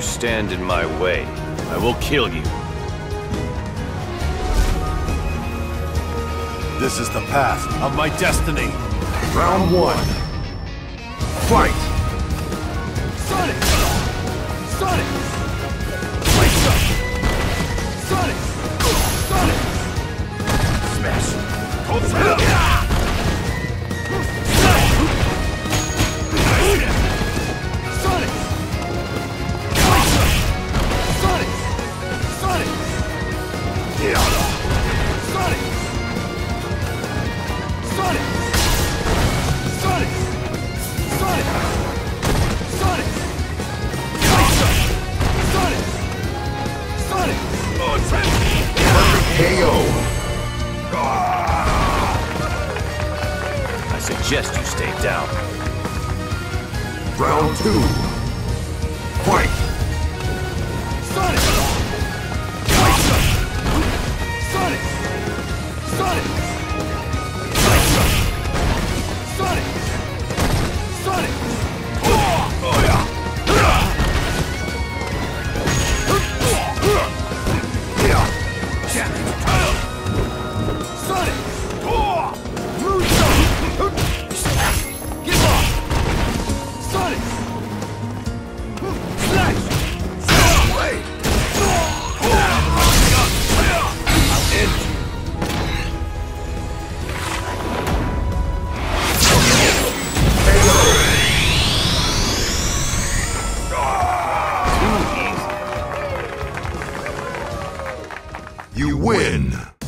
stand in my way, I will kill you. This is the path of my destiny. Round one. Fight! Sonic! Sonic! Lights up! Sonic! Sonic! Smash! Hold I suggest you stay down. Round two. You win!